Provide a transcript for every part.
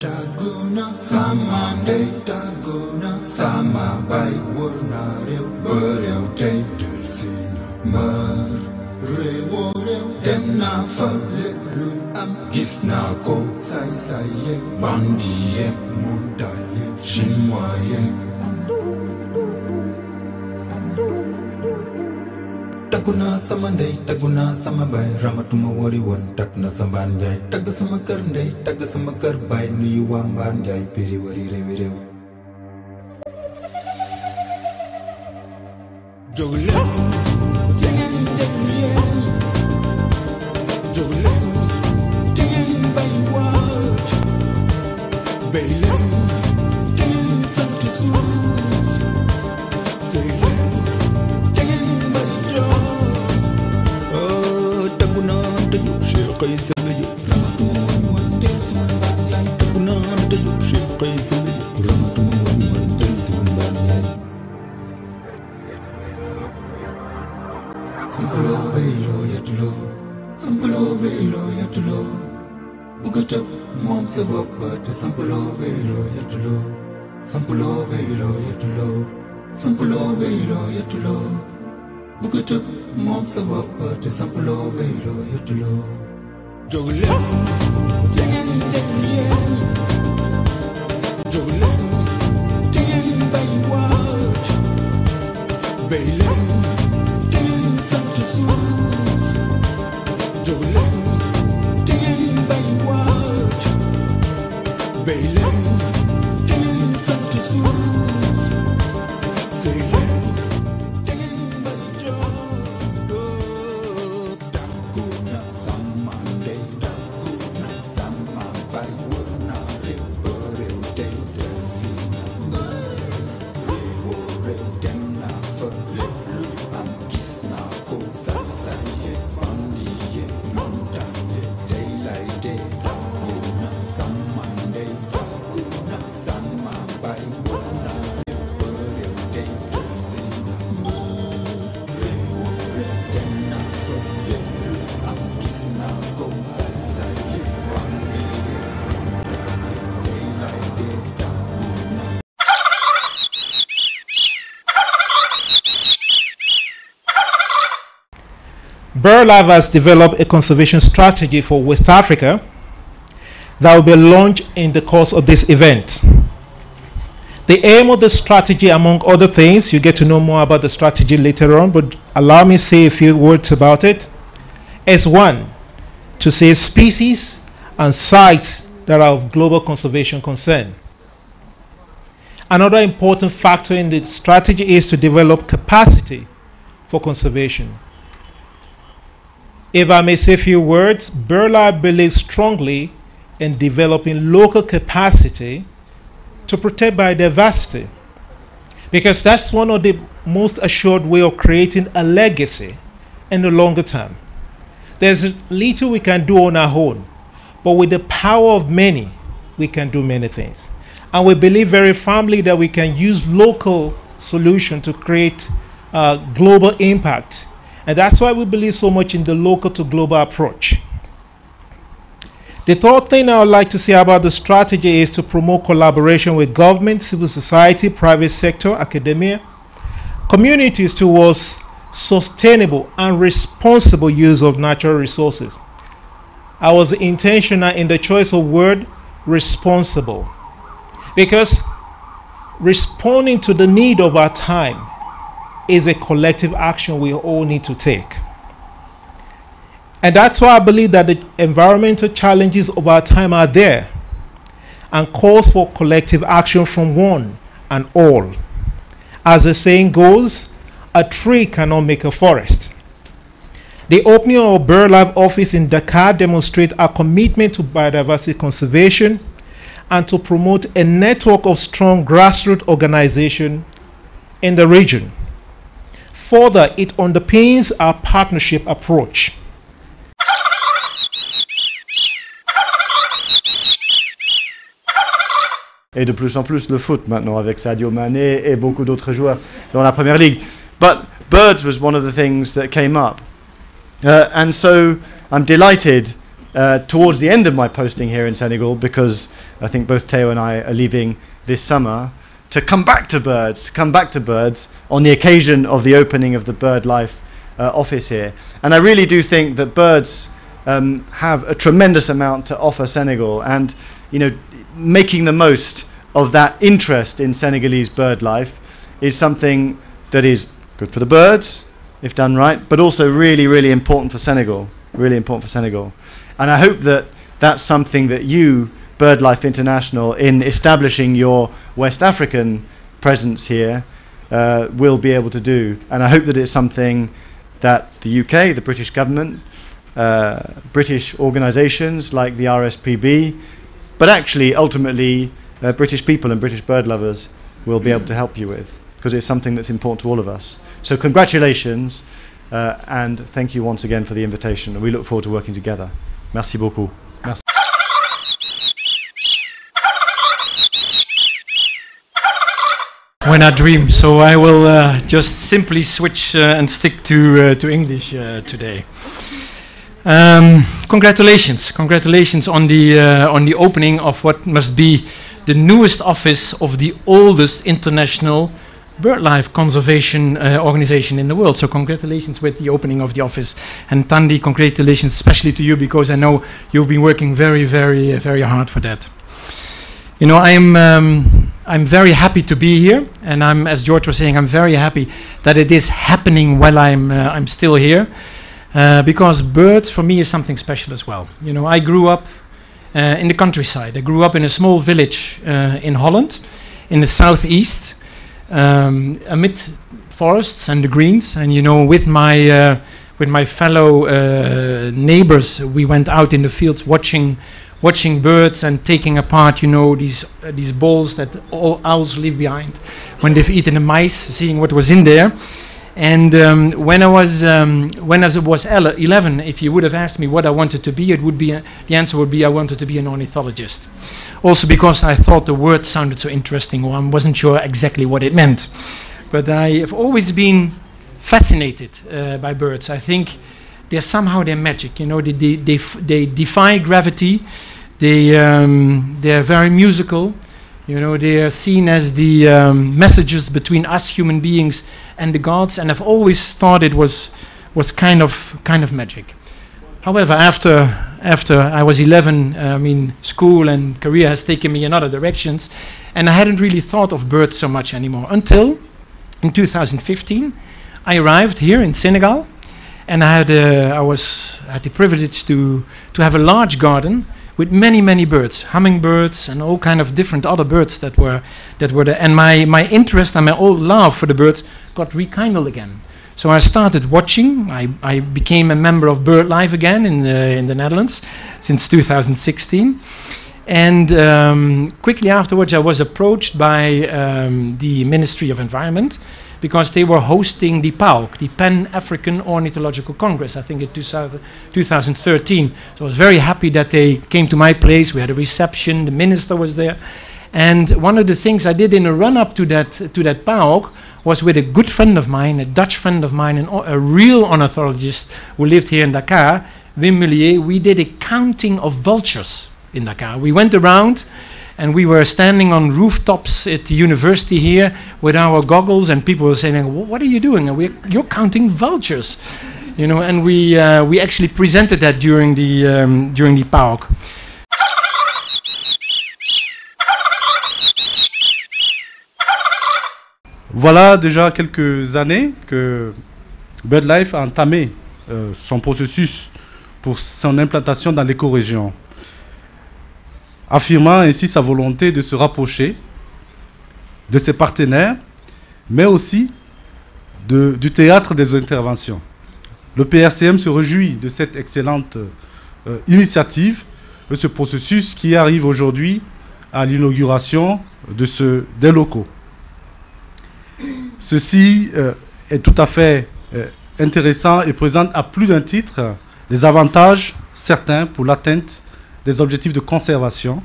Taguna sama day, taguna sama bay Wurna reu, bereu day del sina Mar. Reu, dem na fale lu am. Gis na ko, sai bandi ye, Taguna samandai, taguna samabai Ramatuma sama takna sambandai Taga samakarndai, taga samakarbai Niyuwambandai, piriwari revirew Jogulam, Bailey, getting some to smooth. Say, شيل قيس الجو رمت من وين تنس من بعدين تبنا تجو شيل قيس الجو رمت من وين تنس من بعدين سمبلو بيلو يتلو سمبلو بيلو يتلو بقتب مام سبب بات سمبلو بيلو يتلو سمبلو بيلو يتلو سمبلو بيلو يتلو Bukutup mom sa wapa te sampulo veiro yotulo Jogulo Tengen degriel Jogulo Tengen baywat Bailen Tengen samtusuat BirdLife has developed a conservation strategy for West Africa that will be launched in the course of this event. The aim of the strategy, among other things, you get to know more about the strategy later on, but allow me to say a few words about it. Is one, to save species and sites that are of global conservation concern. Another important factor in the strategy is to develop capacity for conservation. If I may say a few words, Burla believes strongly in developing local capacity to protect biodiversity because that's one of the most assured way of creating a legacy in the longer term. There's little we can do on our own, but with the power of many, we can do many things. And we believe very firmly that we can use local solution to create uh, global impact. And that's why we believe so much in the local to global approach. The third thing I would like to say about the strategy is to promote collaboration with government, civil society, private sector, academia, communities towards sustainable and responsible use of natural resources. I was intentional in the choice of word responsible because responding to the need of our time is a collective action we all need to take. And that's why I believe that the environmental challenges of our time are there and calls for collective action from one and all. As the saying goes, a tree cannot make a forest. The opening of BirdLife office in Dakar demonstrates our commitment to biodiversity conservation and to promote a network of strong grassroots organizations in the region. Further, it underpins our partnership approach. et de plus en plus le foot maintenant avec Sadio Mané et beaucoup d'autres joueurs dans la première ligue. But birds was one of the things that came up. Uh, and so I'm delighted uh, towards the end of my posting here in Senegal, because I think both Teo and I are leaving this summer, to come back to birds, to come back to birds on the occasion of the opening of the BirdLife uh, office here. And I really do think that birds um, have a tremendous amount to offer Senegal, and you know, making the most of that interest in Senegalese bird life is something that is good for the birds, if done right, but also really, really important for Senegal. Really important for Senegal. And I hope that that's something that you, BirdLife International, in establishing your West African presence here, uh, will be able to do. And I hope that it's something that the UK, the British government, uh, British organisations like the RSPB, but actually, ultimately, uh, British people and British bird lovers will be able to help you with because it's something that's important to all of us. So, congratulations uh, and thank you once again for the invitation. And we look forward to working together. Merci beaucoup. When I dream, so I will uh, just simply switch uh, and stick to uh, to English uh, today. Um, congratulations, congratulations on the uh, on the opening of what must be the newest office of the oldest international birdlife conservation uh, organization in the world. So congratulations with the opening of the office, and Tandy, congratulations especially to you because I know you've been working very, very, very hard for that. You know, I'm um, I'm very happy to be here, and I'm, as George was saying, I'm very happy that it is happening while I'm uh, I'm still here, uh, because birds for me is something special as well. You know, I grew up uh, in the countryside. I grew up in a small village uh, in Holland, in the southeast, um, amid forests and the greens, and you know, with my uh, with my fellow uh, neighbors, we went out in the fields watching watching birds and taking apart, you know, these uh, these balls that all owls leave behind when they've eaten the mice, seeing what was in there. And um, when I was um, when I was 11, if you would have asked me what I wanted to be, it would be a, the answer would be I wanted to be an ornithologist. Also because I thought the word sounded so interesting, or I wasn't sure exactly what it meant. But I have always been fascinated uh, by birds. I think they're somehow they're magic. You know, they they they, they defy gravity. They um, they're very musical. You know, they are seen as the um, messages between us human beings and the gods, and I've always thought it was was kind of kind of magic. However, after after I was 11, uh, I mean, school and career has taken me in other directions, and I hadn't really thought of birds so much anymore until in 2015, I arrived here in Senegal, and I had uh, I was had the privilege to to have a large garden with many many birds, hummingbirds and all kind of different other birds that were that were there. And my my interest and my old love for the birds got rekindled again. So I started watching. I, I became a member of BirdLife again in the in the Netherlands since 2016. And um, quickly afterwards, I was approached by um, the Ministry of Environment because they were hosting the PAOC, the Pan African Ornithological Congress, I think in 2013. So I was very happy that they came to my place. We had a reception, the minister was there. And one of the things I did in a run up to that, to that PAOC was with a good friend of mine, a Dutch friend of mine, a real ornithologist who lived here in Dakar, Wim Mullier. We did a counting of vultures in Dakar. We went around and we were standing on rooftops at the university here with our goggles, and people were saying, "What are you doing?" And we're, you're counting vultures, you know. And we uh, we actually presented that during the um, during the PAOK. Voilà déjà quelques années que BirdLife a entamé euh, son processus pour son implantation dans l'écorégion, affirmant ainsi sa volonté de se rapprocher de ses partenaires, mais aussi du théâtre des interventions. Le PRCM se réjouit de cette excellente euh, initiative, de ce processus qui arrive aujourd'hui à l'inauguration de des locaux. Ceci euh, est tout à fait euh, intéressant et présente à plus d'un titre les avantages certains pour l'atteinte des objectifs de conservation.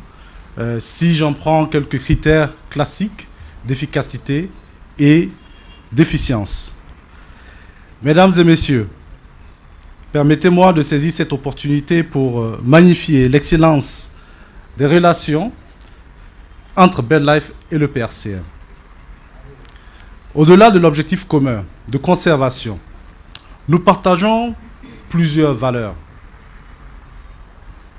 Euh, si j'en prends quelques critères classiques d'efficacité et d'efficience. Mesdames et messieurs, permettez-moi de saisir cette opportunité pour euh, magnifier l'excellence des relations entre BirdLife et le PRCM. Au-delà de l'objectif commun de conservation, nous partageons plusieurs valeurs.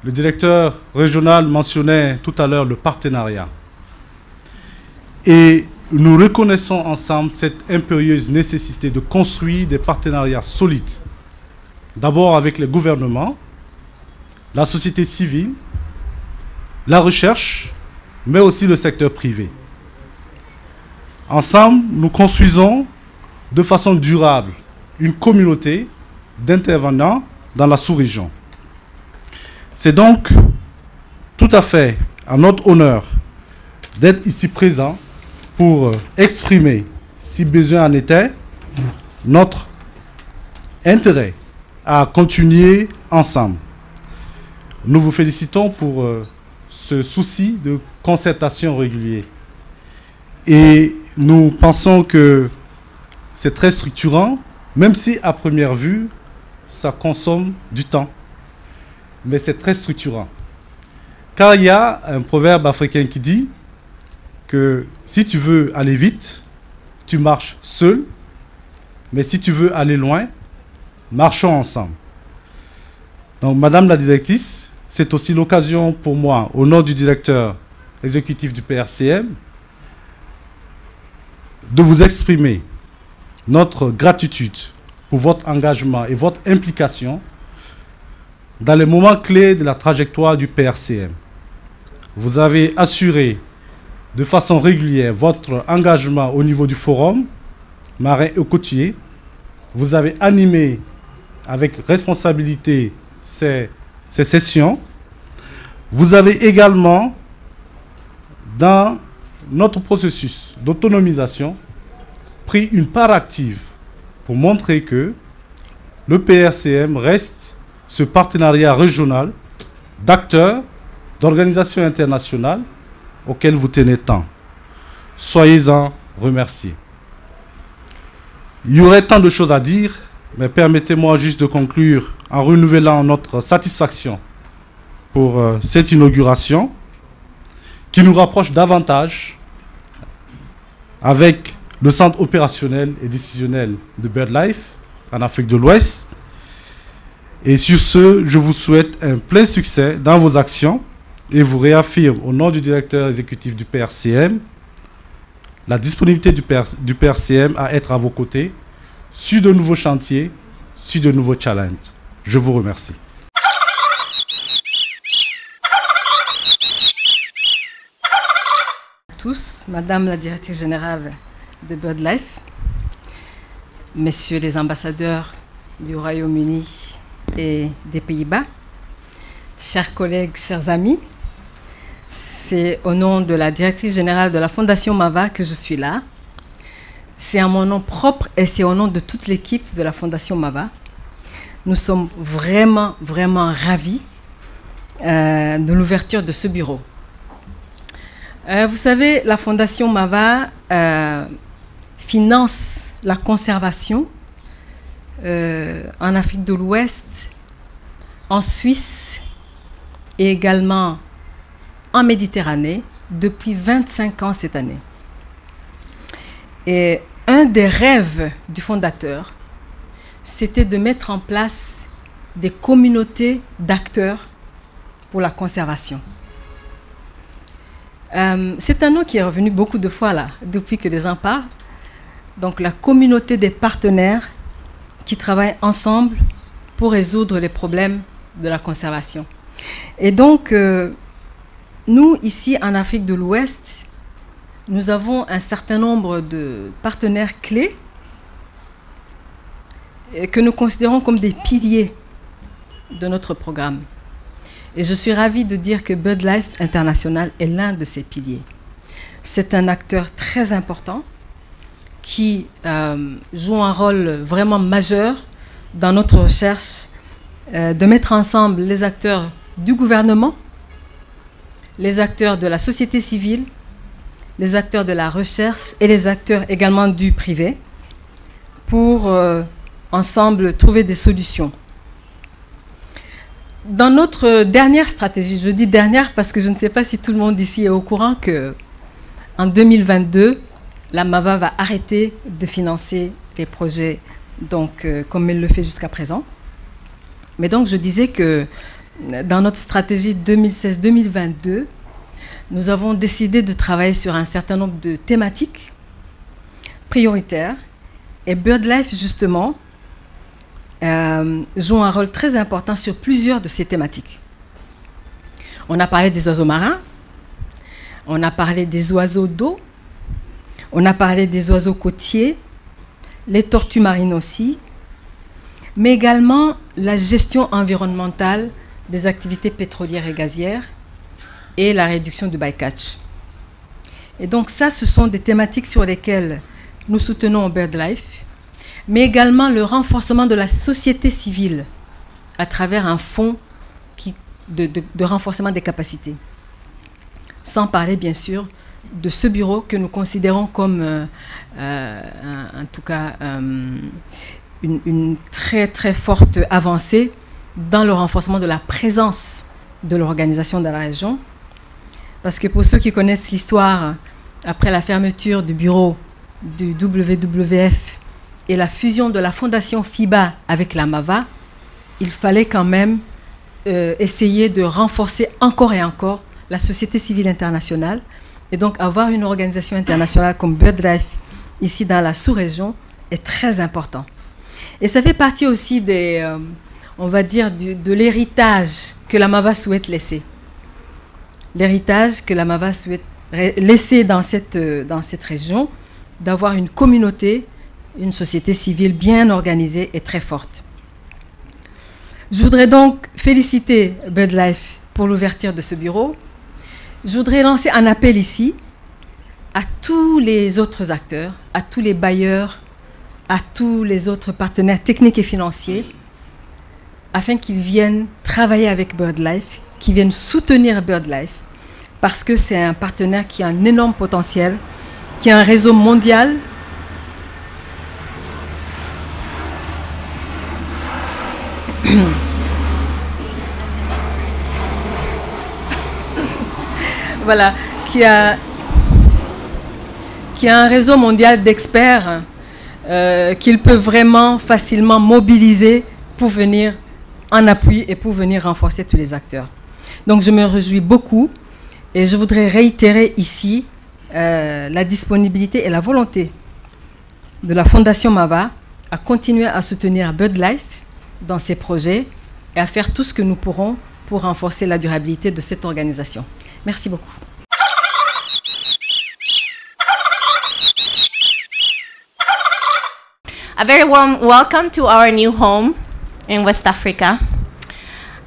Le directeur régional mentionnait tout à l'heure le partenariat. Et nous reconnaissons ensemble cette impérieuse nécessité de construire des partenariats solides. D'abord avec les gouvernements, la société civile, la recherche, mais aussi le secteur privé. Ensemble, nous construisons de façon durable une communauté d'intervenants dans la sous-région. C'est donc tout à fait à notre honneur d'être ici présent pour euh, exprimer, si besoin en était, notre intérêt à continuer ensemble. Nous vous félicitons pour euh, ce souci de concertation régulier. Et nous pensons que c'est très structurant, même si à première vue, ça consomme du temps. Mais c'est très structurant. Car il y a un proverbe africain qui dit que si tu veux aller vite, tu marches seul, mais si tu veux aller loin, marchons ensemble. Donc, Madame la directrice, c'est aussi l'occasion pour moi, au nom du directeur exécutif du PRCM, de vous exprimer notre gratitude pour votre engagement et votre implication dans les moments clés de la trajectoire du PRCM. Vous avez assuré de façon régulière votre engagement au niveau du forum marin et côtier. Vous avez animé avec responsabilité ces, ces sessions. Vous avez également, dans notre processus d'autonomisation, pris une part active pour montrer que le PRCM reste ce partenariat régional d'acteurs, d'organisations internationales auxquelles vous tenez tant. Soyez-en remerciés. Il y aurait tant de choses à dire, mais permettez-moi juste de conclure en renouvelant notre satisfaction pour euh, cette inauguration qui nous rapproche davantage avec le centre opérationnel et décisionnel de BirdLife en Afrique de l'Ouest. Et sur ce, je vous souhaite un plein succès dans vos actions et vous réaffirme au nom du directeur exécutif du PRCM la disponibilité du, PRCM à être à vos côtés sur de nouveaux chantiers, sur de nouveaux challenges. Je vous remercie. tous, Madame la directrice générale de BirdLife, Messieurs les ambassadeurs du Royaume-Uni et des Pays-Bas, chers collègues, chers amis, c'est au nom de la directrice générale de la Fondation Mava que je suis là. C'est à mon nom propre et c'est au nom de toute l'équipe de la Fondation Mava. Nous sommes vraiment, vraiment ravis euh, de l'ouverture de ce bureau. Euh, vous savez, la Fondation Mava euh, finance la conservation en Afrique de l'Ouest, en Suisse et également en Méditerranée depuis 25 ans cette année. Et un des rêves du fondateur, c'était de mettre en place des communautés d'acteurs pour la conservation. Euh, c'est un nom qui est revenu beaucoup de fois là, depuis que les gens parlent. Donc la communauté des partenaires qui travaillent ensemble pour résoudre les problèmes de la conservation. Et donc, euh, nous, ici en Afrique de l'Ouest, nous avons un certain nombre de partenaires clés que nous considérons comme des piliers de notre programme. Et je suis ravie de dire que BirdLife International est l'un de ces piliers. C'est un acteur très important qui euh, joue un rôle vraiment majeur dans notre recherche euh, de mettre ensemble les acteurs du gouvernement, les acteurs de la société civile, les acteurs de la recherche et les acteurs également du privé pour euh, ensemble trouver des solutions. Dans notre dernière stratégie, je dis dernière parce que je ne sais pas si tout le monde ici est au courant que en 2022, la MAVA va arrêter de financer les projets donc, euh, comme elle le fait jusqu'à présent. Mais donc, je disais que dans notre stratégie 2016-2022, nous avons décidé de travailler sur un certain nombre de thématiques prioritaires. Et BirdLife, justement, euh, joue un rôle très important sur plusieurs de ces thématiques. On a parlé des oiseaux marins, on a parlé des oiseaux d'eau, on a parlé des oiseaux côtiers, les tortues marines aussi, mais également la gestion environnementale des activités pétrolières et gazières et la réduction du bycatch. Et donc ça, ce sont des thématiques sur lesquelles nous soutenons BirdLife, mais également le renforcement de la société civile à travers un fonds de renforcement des capacités. Sans parler, bien sûr, de ce bureau que nous considérons comme, euh, euh, en tout cas, euh, une, très très forte avancée dans le renforcement de la présence de l'organisation dans la région. Parce que pour ceux qui connaissent l'histoire, après la fermeture du bureau du WWF et la fusion de la fondation FIBA avec la MAVA, il fallait quand même essayer de renforcer encore et encore la société civile internationale et donc, avoir une organisation internationale comme BirdLife ici dans la sous-région est très important. Et ça fait partie aussi des, euh, on va dire, de l'héritage que la MAVA souhaite laisser. L'héritage que la MAVA souhaite laisser dans cette, euh, dans cette région, d'avoir une communauté, une société civile bien organisée et très forte. Je voudrais donc féliciter BirdLife pour l'ouverture de ce bureau, je voudrais lancer un appel ici à tous les autres acteurs, à tous les bailleurs, à tous les autres partenaires techniques et financiers, afin qu'ils viennent travailler avec BirdLife, qu'ils viennent soutenir BirdLife, parce que c'est un partenaire qui a un énorme potentiel, qui a un réseau mondial. voilà, qui a, un réseau mondial d'experts euh, qu'il peut vraiment facilement mobiliser pour venir en appui et pour venir renforcer tous les acteurs. Donc je me réjouis beaucoup et je voudrais réitérer ici euh, la disponibilité et la volonté de la Fondation Mava à continuer à soutenir BirdLife dans ses projets et à faire tout ce que nous pourrons pour renforcer la durabilité de cette organisation. Merci beaucoup. A very warm welcome to our new home in West Africa.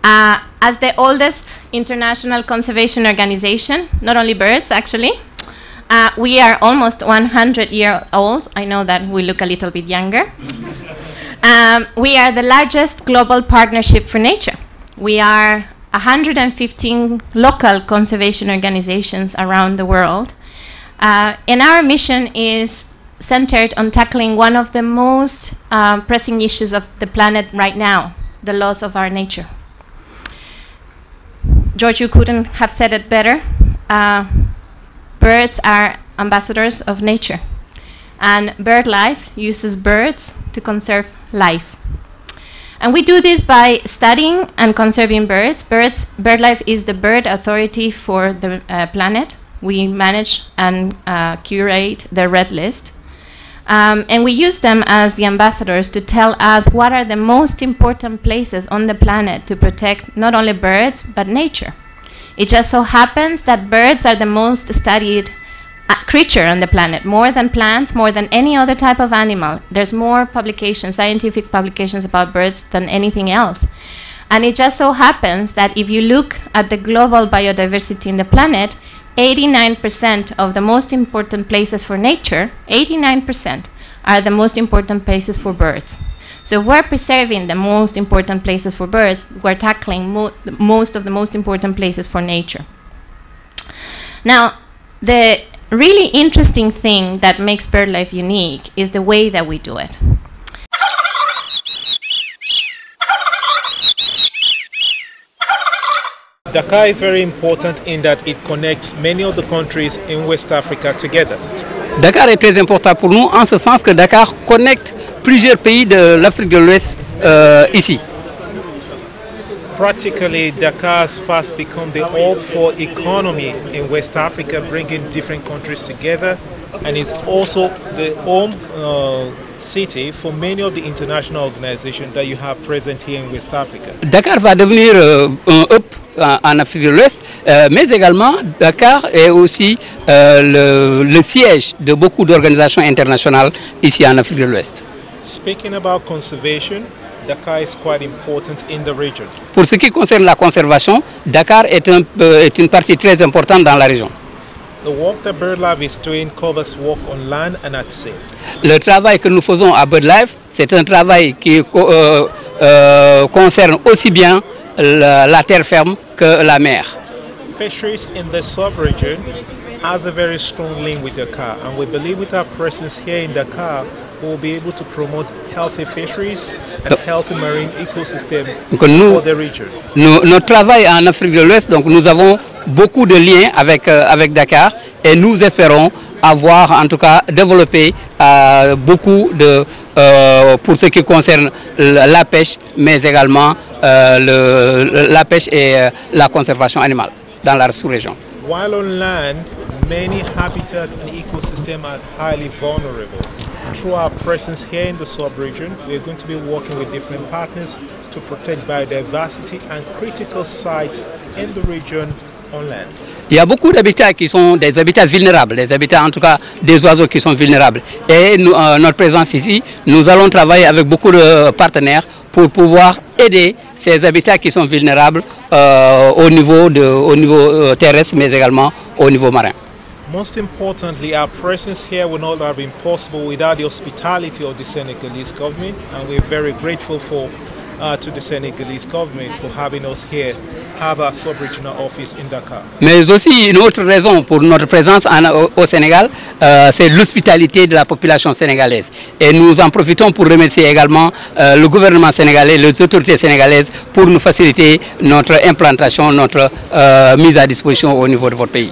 Uh, as the oldest international conservation organization, not only birds actually, uh, we are almost 100 years old. I know that we look a little bit younger. Um, we are the largest global partnership for nature. We are 115 local conservation organizations around the world. Uh, and our mission is centered on tackling one of the most uh, pressing issues of the planet right now the loss of our nature. George, you couldn't have said it better. Uh, birds are ambassadors of nature, and BirdLife uses birds to conserve life. And we do this by studying and conserving birds. Birds, BirdLife is the bird authority for the uh, planet. We manage and uh, curate the red list. Um, and we use them as the ambassadors to tell us what are the most important places on the planet to protect not only birds, but nature. It just so happens that birds are the most studied creature on the planet, more than plants, more than any other type of animal. There's more publications, scientific publications about birds than anything else. And it just so happens that if you look at the global biodiversity in the planet, 89% of the most important places for nature, 89%, are the most important places for birds. So if we're preserving the most important places for birds, we're tackling mo most of the most important places for nature. Now, the really interesting thing that makes BirdLife unique is the way that we do it. Dakar is very important in that it connects many of the countries in West Africa together. Dakar est très important pour nous en ce sens que Dakar connecte plusieurs pays de l'Afrique de l'Ouest euh, ici. Practically, Dakar has fast become the hub for economy in West Africa, bringing different countries together, and it's also the home uh, city for many of the international organizations that you have present here in West Africa. Dakar va devenir euh, un hub en en Afrique de l'Ouest, euh, mais également Dakar est aussi euh, le, le siège de beaucoup d'organisations internationales ici en Afrique de l'Ouest. Speaking about conservation, Dakar is quite important in the region. Pour ce qui concerne la conservation, Dakar est, un, euh, est une partie très importante dans la région. The work that BirdLife is doing covers work on land and at sea. Le travail que nous faisons à BirdLife, c'est un travail qui euh, euh, concerne aussi bien la, la terre ferme que la mer. Fisheries in the sub-region has a very strong link with Dakar, and we believe with our presence here in Dakar, we'll be able to promote healthy fisheries and healthy marine ecosystem nous- for the region. Nous- notre travail en Afrique de l'Ouest, donc nous avons beaucoup de liens avec, euh, avec Dakar et nous espérons avoir en tout cas développé euh, beaucoup de, euh, pour ce qui concerne la, pêche, mais également le- le- la pêche et la conservation animale dans la sous-région. While on land, many habitat and ecosystems are highly vulnerable. Through our presence here in the sub-region, to be working with different partners to protect biodiversity and critical sites in the region on land. Il y a beaucoup d'habitats qui sont des habitats vulnérables, des habitats en tout cas des oiseaux qui sont vulnérables. Et euh, notre présence ici, nous allons travailler avec beaucoup de partenaires pour pouvoir aider ces habitats qui sont vulnérables euh, au niveau, de, au niveau euh, terrestre, mais également au niveau marin. Most importantly, our presence here would not have been possible without the hospitality of the Senegalese government, and we're very grateful for uh, to the Senegalese government for having us here, have our sub-regional office in Dakar. Mais aussi une autre raison pour notre présence en- au, au Sénégal, euh, c'est l'hospitalité de la population sénégalaise. Et nous en profitons pour remercier également euh, le gouvernement sénégalais, les autorités sénégalaises pour nous faciliter notre implantation, notre euh, mise à disposition au niveau de votre pays.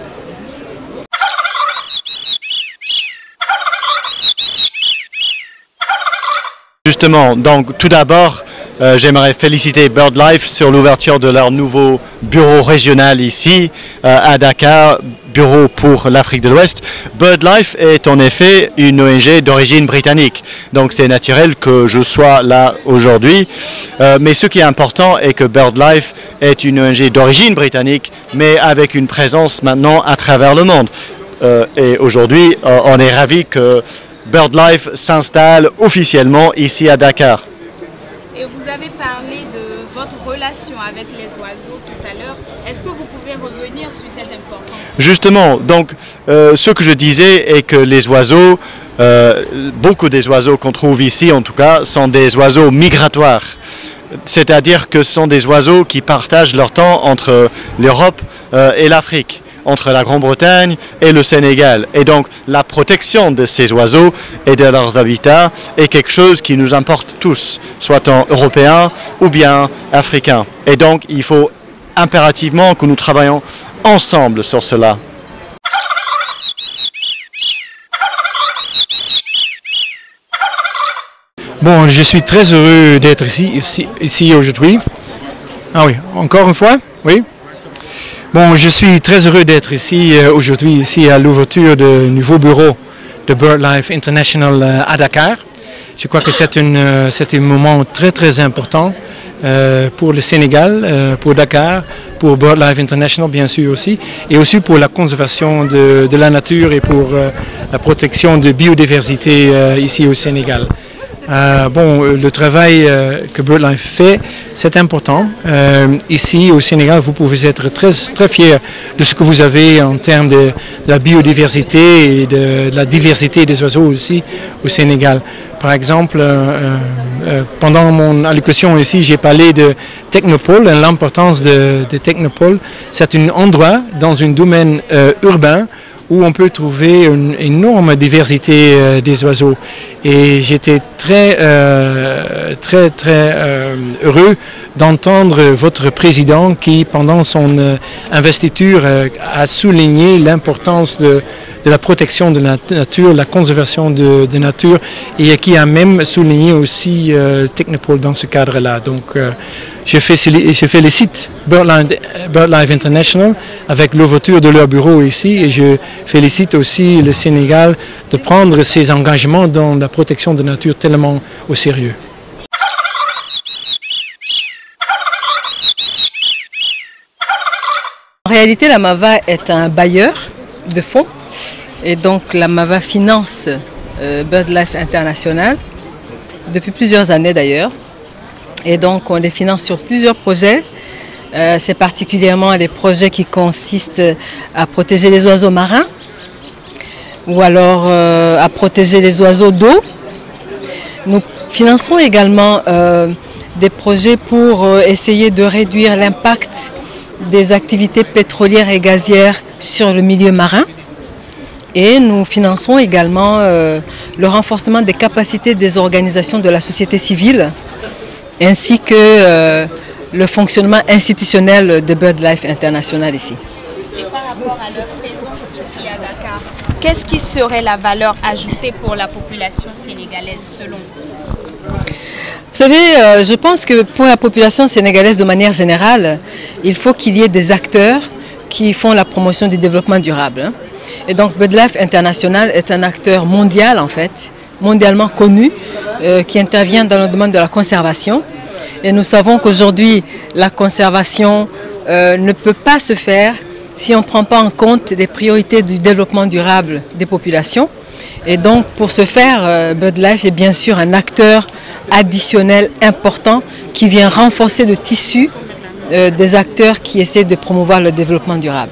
Justement, donc tout d'abord, euh, j'aimerais féliciter BirdLife sur l'ouverture de leur nouveau bureau régional ici euh, à Dakar, bureau pour l'Afrique de l'Ouest. BirdLife est en effet une ONG d'origine britannique, donc c'est naturel que je sois là aujourd'hui. Euh, mais ce qui est important est que BirdLife est une ONG d'origine britannique, mais avec une présence maintenant à travers le monde. Et aujourd'hui, on est ravis que BirdLife s'installe officiellement ici à Dakar. Et vous avez parlé de votre relation avec les oiseaux tout à l'heure. Est-ce que vous pouvez revenir sur cette importance? Justement, donc euh, ce que je disais est que les oiseaux, euh, beaucoup des oiseaux qu'on trouve ici en tout cas, sont des oiseaux migratoires. C'est-à-dire que ce sont des oiseaux qui partagent leur temps entre l'Europe euh, et l'Afrique, entre la Grande-Bretagne et le Sénégal. Et donc la protection de ces oiseaux et de leurs habitats est quelque chose qui nous importe tous, soit en européens ou bien africains. Et donc il faut impérativement que nous travaillons ensemble sur cela. Bon, je suis très heureux d'être ici, ici, ici aujourd'hui. Ah oui, encore une fois Oui. Bon, je suis très heureux d'être ici euh, aujourd'hui, ici à l'ouverture du nouveau bureau de BirdLife International euh, à Dakar. Je crois que c'est euh, un moment très très important pour le Sénégal, pour Dakar, pour BirdLife International bien sûr aussi, et aussi pour la conservation de, de la nature et pour la protection de biodiversité ici au Sénégal. Euh, bon, euh, le travail euh, que BirdLife fait, c'est important. Ici au Sénégal, vous pouvez être très, très fiers de ce que vous avez en termes de, la biodiversité et de, la diversité des oiseaux aussi au Sénégal. Par exemple, pendant mon allocution ici, j'ai parlé de Technopole, l'importance de, de Technopole. C'est un endroit dans un domaine urbain où on peut trouver une énorme diversité euh, des oiseaux. Et j'étais très, euh, très, très euh, heureux d'entendre votre président qui, pendant son euh, investiture, euh, a souligné l'importance de, la protection de la nature, la conservation de, de nature, et qui a même souligné aussi euh, Technopole dans ce cadre-là. Donc, euh, je, félicite, je félicite BirdLife International avec l'ouverture de leur bureau ici, et je félicite aussi le Sénégal de prendre ses engagements dans la protection de la nature tellement au sérieux. En réalité, la MAVA est un bailleur de fonds et donc la MAVA finance euh, BirdLife International depuis plusieurs années d'ailleurs. Et donc on les finance sur plusieurs projets. Euh, C'est particulièrement des projets qui consistent à protéger les oiseaux marins ou alors euh, à protéger les oiseaux d'eau. Nous finançons également des projets pour essayer de réduire l'impact des activités pétrolières et gazières sur le milieu marin. Et nous finançons également euh, le renforcement des capacités des organisations de la société civile, ainsi que euh, le fonctionnement institutionnel de BirdLife International ici. Et par rapport à leur présence ici à Dakar, qu'est-ce qui serait la valeur ajoutée pour la population sénégalaise selon vous? Vous savez, euh, je pense que pour la population sénégalaise de manière générale, il faut qu'il y ait des acteurs qui font la promotion du développement durable. hein. Et donc BirdLife International est un acteur mondial en fait, mondialement connu, euh, qui intervient dans le domaine de la conservation. Et nous savons qu'aujourd'hui, la conservation euh, ne peut pas se faire si on ne prend pas en compte les priorités du développement durable des populations. Et donc, pour ce faire, euh, BirdLife est bien sûr un acteur additionnel important qui vient renforcer le tissu euh, des acteurs qui essaient de promouvoir le développement durable.